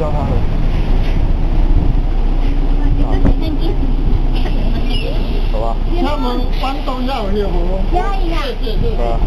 需他喝。好吧。他们关东要有无？可以啊。是吧？